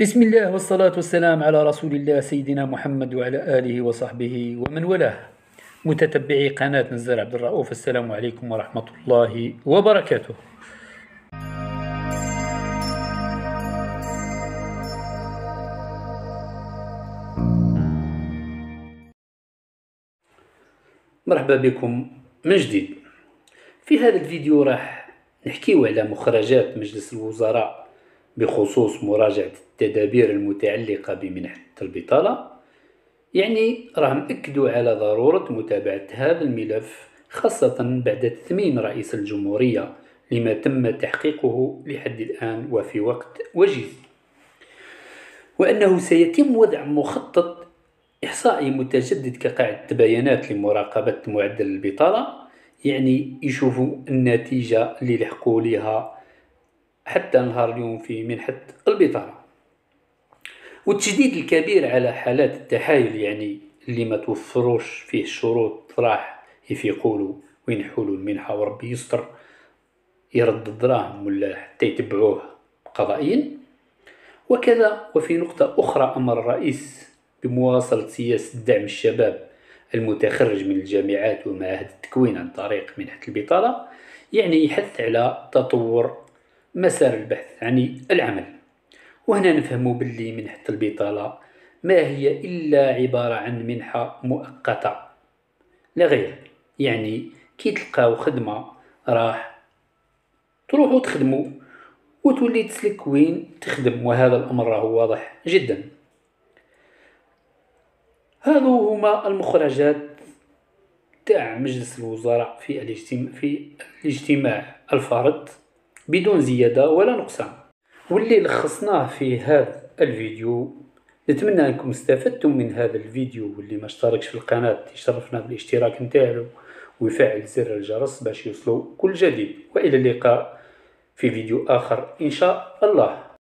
بسم الله والصلاة والسلام على رسول الله سيدنا محمد وعلى آله وصحبه ومن والاه. متتبعي قناة نزار عبد الرؤوف. السلام عليكم ورحمة الله وبركاته. مرحبا بكم من جديد. في هذا الفيديو راح نحكيو على مخرجات مجلس الوزراء بخصوص مراجعة التدابير المتعلقة بمنحة البطالة يعني راه نأكدوا على ضرورة متابعة هذا الملف خاصة بعد تثمين رئيس الجمهورية لما تم تحقيقه لحد الآن وفي وقت وجيز. وأنه سيتم وضع مخطط إحصائي متجدد كقاعدة بيانات لمراقبة معدل البطالة يعني يشوفوا النتيجة اللي لحقوا لها حتى نهار اليوم في منحة البطالة والتشديد الكبير على حالات التحايل يعني اللي ما توفروش فيه الشروط راح يفيقولوا وينحولوا المنحة وربي يستر يرد الدراهم ولا حتى يتبعوه قضائيا. وكذا وفي نقطة أخرى أمر الرئيس بمواصلة سياسة دعم الشباب المتخرج من الجامعات ومعاهد التكوين عن طريق منحة البطالة يعني يحث على تطور مسار البحث عن العمل. وهنا نفهموا باللي منحة البطالة ما هي إلا عبارة عن منحة مؤقتة. لا غير يعني كي تلقاو خدمة راح تروحوا تخدموا وتولي تسلك وين تخدم وهذا الأمر راه واضح جدا. هذو هما المخرجات تاع مجلس الوزراء في الاجتماع في الاجتماع الفارض. بدون زيادة ولا نقصان. واللي لخصناه في هذا الفيديو نتمنى أنكم استفدتم من هذا الفيديو. واللي ما اشتركش في القناة يشرفنا بالاشتراك نتاعو ويفعل زر الجرس باش يوصلوا كل جديد. وإلى اللقاء في فيديو آخر إن شاء الله.